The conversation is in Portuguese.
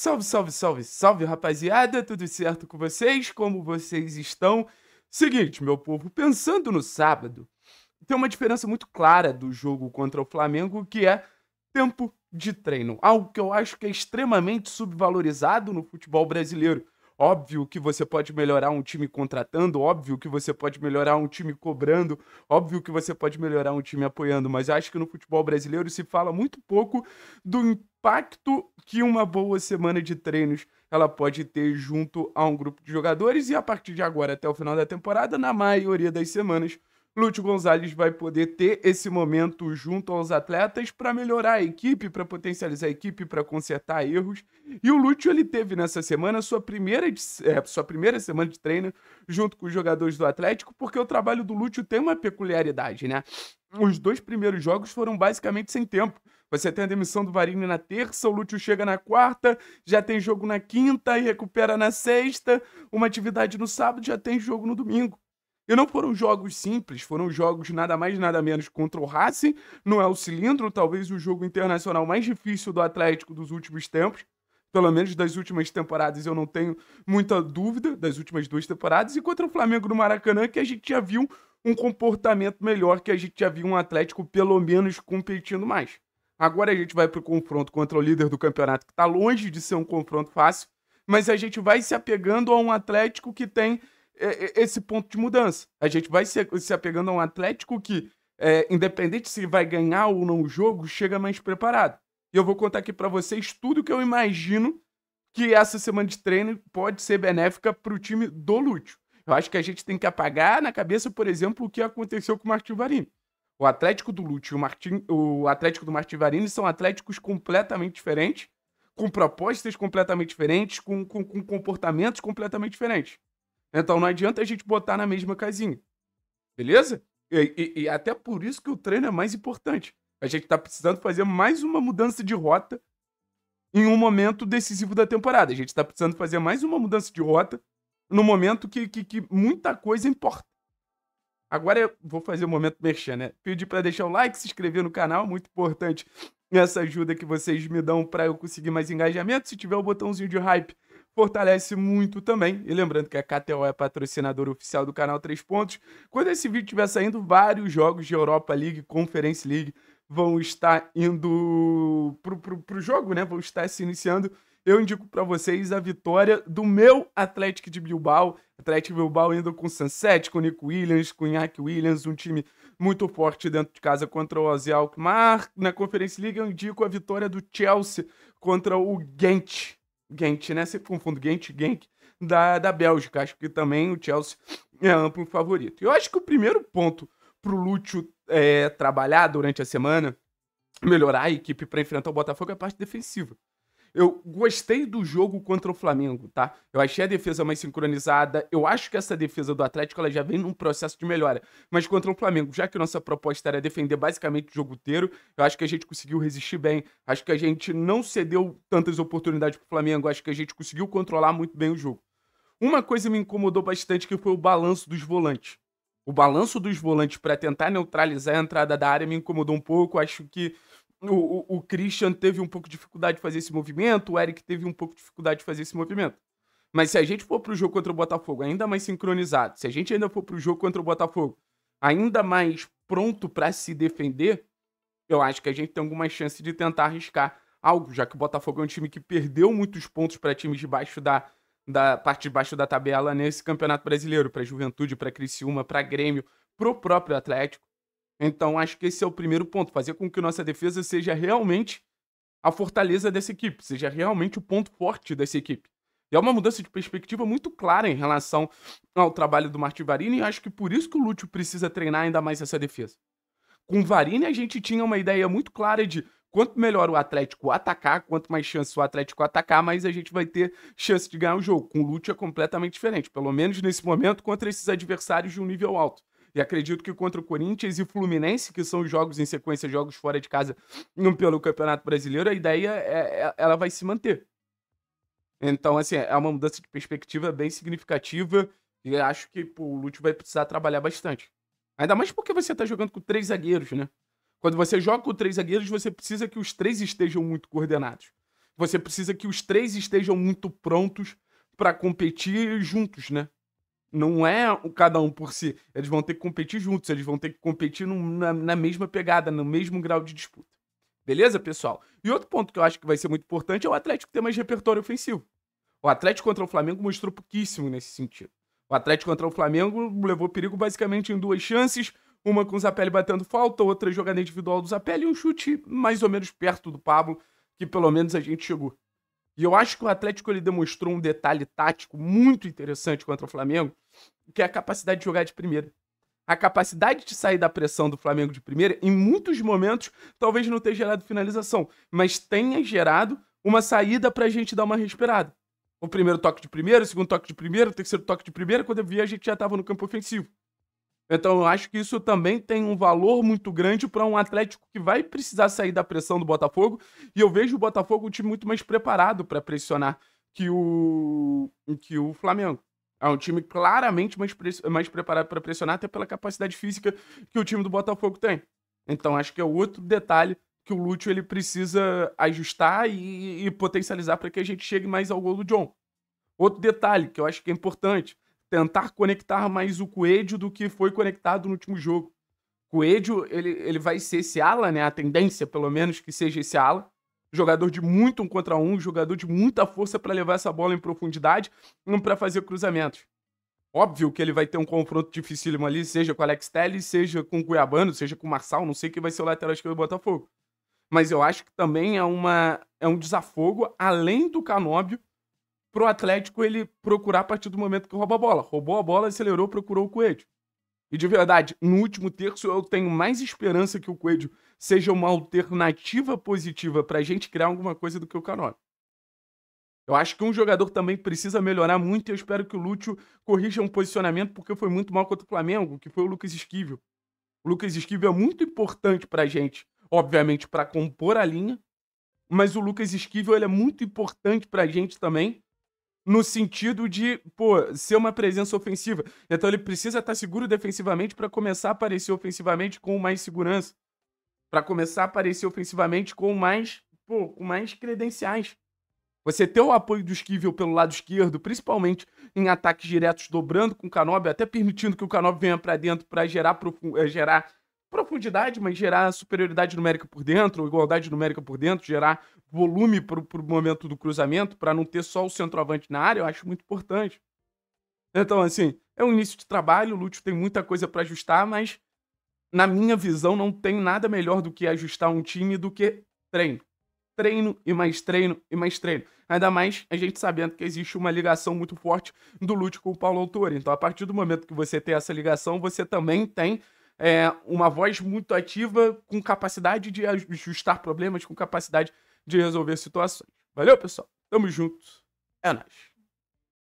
Salve, salve, salve, salve, rapaziada! Tudo certo com vocês? Como vocês estão? Seguinte, meu povo, pensando no sábado, tem uma diferença muito clara do jogo contra o Flamengo, que é tempo de treino. Algo que eu acho que é extremamente subvalorizado no futebol brasileiro. Óbvio que você pode melhorar um time contratando, óbvio que você pode melhorar um time cobrando, óbvio que você pode melhorar um time apoiando, mas acho que no futebol brasileiro se fala muito pouco do impacto que uma boa semana de treinos ela pode ter junto a um grupo de jogadores e a partir de agora até o final da temporada, na maioria das semanas, Lúcio Gonzalez vai poder ter esse momento junto aos atletas para melhorar a equipe, para potencializar a equipe, para consertar erros. E o Lúcio ele teve nessa semana sua primeira, é, sua primeira semana de treino junto com os jogadores do Atlético, porque o trabalho do Lúcio tem uma peculiaridade, né? Os dois primeiros jogos foram basicamente sem tempo. Você tem a demissão do Varini na terça, o Lúcio chega na quarta, já tem jogo na quinta e recupera na sexta, uma atividade no sábado, já tem jogo no domingo. E não foram jogos simples, foram jogos nada mais nada menos contra o Racing, no El Cilindro, talvez o jogo internacional mais difícil do Atlético dos últimos tempos. Pelo menos das últimas temporadas eu não tenho muita dúvida, das últimas duas temporadas. E contra o Flamengo no Maracanã, que a gente já viu um comportamento melhor, que a gente já viu um Atlético pelo menos competindo mais. Agora a gente vai para o confronto contra o líder do campeonato, que está longe de ser um confronto fácil, mas a gente vai se apegando a um Atlético que tem é, é, esse ponto de mudança. A gente vai se, se apegando a um Atlético que, é, independente se vai ganhar ou não o jogo, chega mais preparado. E eu vou contar aqui para vocês tudo que eu imagino que essa semana de treino pode ser benéfica para o time do Lúcio. Eu acho que a gente tem que apagar na cabeça, por exemplo, o que aconteceu com o Martin Varini. O Atlético do Lúcio e o, Martin, o Atlético do Martin Varini são atléticos completamente diferentes, com propostas completamente diferentes, com, com, com comportamentos completamente diferentes. Então não adianta a gente botar na mesma casinha. Beleza? E, e, e, até por isso que o treino é mais importante. A gente tá precisando fazer mais uma mudança de rota em um momento decisivo da temporada. A gente tá precisando fazer mais uma mudança de rota no momento que, que, que muita coisa importa. Agora eu vou fazer o momento mexer, né? Pedir para deixar o like, se inscrever no canal, muito importante essa ajuda que vocês me dão para eu conseguir mais engajamento. Se tiver o botãozinho de hype, fortalece muito também. E lembrando que a KTO é patrocinador oficial do canal 3 Pontos. Quando esse vídeo estiver saindo, vários jogos de Europa League, Conference League vão estar indo pro, pro, pro jogo, né? Vão estar se iniciando. Eu indico para vocês a vitória do meu Atlético de Bilbao. Atlético de Bilbao indo com Sunset, com Nico Williams, com Iñaki Williams, um time muito forte dentro de casa contra o Ozzy Alkmaar. Na Conference League eu indico a vitória do Chelsea contra o Ghent. Gent, né? Sempre confundo Gent, Genk, da, da Bélgica. Acho que também o Chelsea é amplo favorito. Eu acho que o primeiro ponto pro Lúcio é, trabalhar durante a semana, melhorar a equipe para enfrentar o Botafogo é a parte defensiva. Eu gostei do jogo contra o Flamengo, tá? Eu achei a defesa mais sincronizada. Eu acho que essa defesa do Atlético ela já vem num processo de melhora. Mas contra o Flamengo, já que nossa proposta era defender basicamente o jogo inteiro, eu acho que a gente conseguiu resistir bem. Acho que a gente não cedeu tantas oportunidades pro Flamengo. Acho que a gente conseguiu controlar muito bem o jogo. Uma coisa me incomodou bastante que foi o balanço dos volantes. O balanço dos volantes para tentar neutralizar a entrada da área me incomodou um pouco. Acho que o, o, Christian teve um pouco de dificuldade de fazer esse movimento, o Eric teve um pouco de dificuldade de fazer esse movimento. Mas se a gente for pro jogo contra o Botafogo ainda mais sincronizado, se a gente ainda for pro jogo contra o Botafogo ainda mais pronto para se defender, eu acho que a gente tem alguma chance de tentar arriscar algo, já que o Botafogo é um time que perdeu muitos pontos para times de baixo da, da parte de baixo da tabela nesse Campeonato Brasileiro, para Juventude, para Criciúma, para Grêmio, pro próprio Atlético. Então, acho que esse é o primeiro ponto: fazer com que nossa defesa seja realmente a fortaleza dessa equipe, seja realmente o ponto forte dessa equipe. E é uma mudança de perspectiva muito clara em relação ao trabalho do Martin Varini, e acho que por isso que o Lúcio precisa treinar ainda mais essa defesa. Com o Varini, a gente tinha uma ideia muito clara de quanto melhor o Atlético atacar, quanto mais chance o Atlético atacar, mais a gente vai ter chance de ganhar o jogo. Com o Lúcio é completamente diferente, pelo menos nesse momento, contra esses adversários de um nível alto. E acredito que contra o Corinthians e Fluminense, que são jogos em sequência, jogos fora de casa pelo Campeonato Brasileiro, a ideia é, é ela vai se manter. Então, assim, é uma mudança de perspectiva bem significativa e acho que pô, o Lúcio vai precisar trabalhar bastante. Ainda mais porque você está jogando com três zagueiros, né? Quando você joga com três zagueiros, você precisa que os três estejam muito coordenados. você precisa que os três estejam muito prontos para competir juntos, né? Não é o cada um por si. Eles vão ter que competir juntos, eles vão ter que competir num, na, na mesma pegada, no mesmo grau de disputa. Beleza, pessoal? E outro ponto que eu acho que vai ser muito importante é o Atlético ter mais repertório ofensivo. O Atlético contra o Flamengo mostrou pouquíssimo nesse sentido. O Atlético contra o Flamengo levou perigo basicamente em duas chances, uma com o Zapelli batendo falta, outra jogada individual do Zapelli e um chute mais ou menos perto do Pablo, que pelo menos a gente chegou. E eu acho que o Atlético ele demonstrou um detalhe tático muito interessante contra o Flamengo, que é a capacidade de jogar de primeira. A capacidade de sair da pressão do Flamengo de primeira, em muitos momentos, talvez não tenha gerado finalização, mas tenha gerado uma saída para a gente dar uma respirada. O primeiro toque de primeira, o segundo toque de primeira, o terceiro toque de primeira, quando eu vi a gente já estava no campo ofensivo. Então eu acho que isso também tem um valor muito grande para um Atlético que vai precisar sair da pressão do Botafogo. E eu vejo o Botafogo um time muito mais preparado para pressionar que o, que o Flamengo. É um time claramente mais, mais preparado para pressionar, até pela capacidade física que o time do Botafogo tem. Então acho que é outro detalhe que o Lúcio ele precisa ajustar e, e potencializar para que a gente chegue mais ao gol do John. Outro detalhe que eu acho que é importante tentar conectar mais o Coelho do que foi conectado no último jogo. Coelho, ele, ele vai ser esse ala, né? A tendência, pelo menos, que seja esse ala. Jogador de muito um contra um, jogador de muita força para levar essa bola em profundidade e para fazer cruzamentos. Óbvio que ele vai ter um confronto dificílimo ali, seja com Alex Telles, seja com o Cuiabano, seja com o Marçal, não sei quem vai ser o lateral esquerdo do Botafogo. Mas eu acho que também é, uma, é um desafogo, além do Canóbio, pro Atlético ele procurar a partir do momento que rouba a bola. Roubou a bola, acelerou, procurou o Coelho. E de verdade, no último terço eu tenho mais esperança que o Coelho seja uma alternativa positiva pra gente criar alguma coisa do que o Canoli. Eu acho que um jogador também precisa melhorar muito e eu espero que o Lúcio corrija um posicionamento porque foi muito mal contra o Flamengo, que foi o Lucas Esquivel. O Lucas Esquivel é muito importante pra gente, obviamente para compor a linha, mas o Lucas Esquivel ele é muito importante pra gente também no sentido de, pô, ser uma presença ofensiva. Então ele precisa estar seguro defensivamente para começar a aparecer ofensivamente com mais segurança. Para começar a aparecer ofensivamente com mais, pô, com mais credenciais. Você ter o apoio do Esquivel pelo lado esquerdo, principalmente em ataques diretos, dobrando com o Canobi, até permitindo que o Canobi venha para dentro para gerar, eh, gerar profundidade, mas gerar superioridade numérica por dentro, igualdade numérica por dentro, gerar volume para o momento do cruzamento, para não ter só o centroavante na área, eu acho muito importante. Então, assim, é um início de trabalho, o Lúcio tem muita coisa para ajustar, mas na minha visão não tem nada melhor do que ajustar um time do que treino. Treino e mais treino e mais treino. Ainda mais a gente sabendo que existe uma ligação muito forte do Lúcio com o Paulo Autor. Então, a partir do momento que você tem essa ligação, você também tem é, uma voz muito ativa, com capacidade de ajustar problemas, com capacidade de resolver situações. Valeu, pessoal? Tamo junto. É nóis.